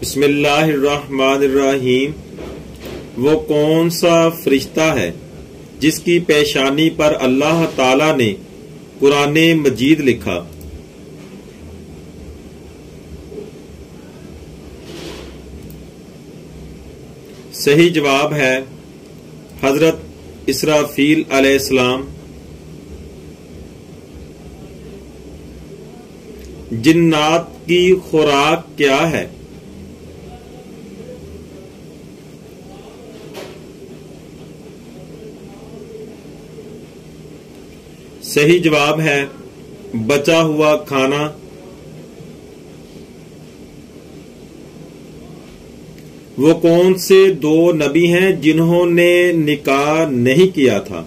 बिस्मिल्लाहिर्रहमानिर्रहीम। वो कौन सा फरिश्ता है जिसकी पेशानी पर अल्लाह ताला ने कुरान मजीद लिखा? सही जवाब है हज़रत इसराफील अलैहिस्सलाम जिन्नात की खुराक क्या है? सही जवाब है, बचा हुआ खाना। वो कौन से दो नबी हैं जिन्होंने निकाह नहीं किया था?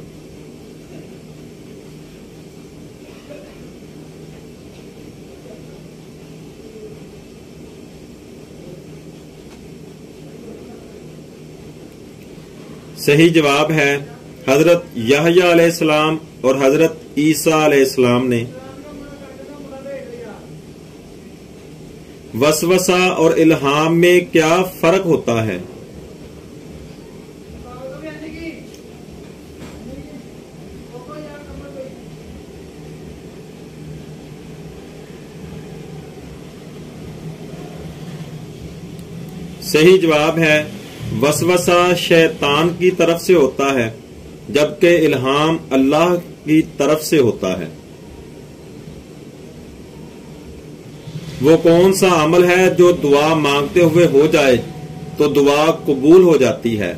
सही जवाब है हज़रत याहिया अलैहिस्सलाम और हज़रत ईसा ने वसवसा और इल्हाम में क्या फ़र्क होता है? सही जवाब है, वसवसा शैतान की तरफ़ से होता है। जबकि इल्हाम अल्लाह की तरफ़ से होता है। वो कौन सा अमल है जो दुआ मांगते हुए हो जाए तो दुआ कबूल हो जाती है।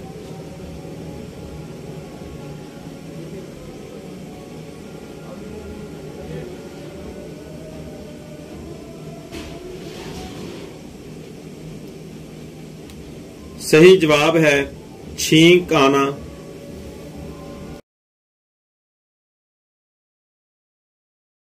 सही जवाब है, छींक आना।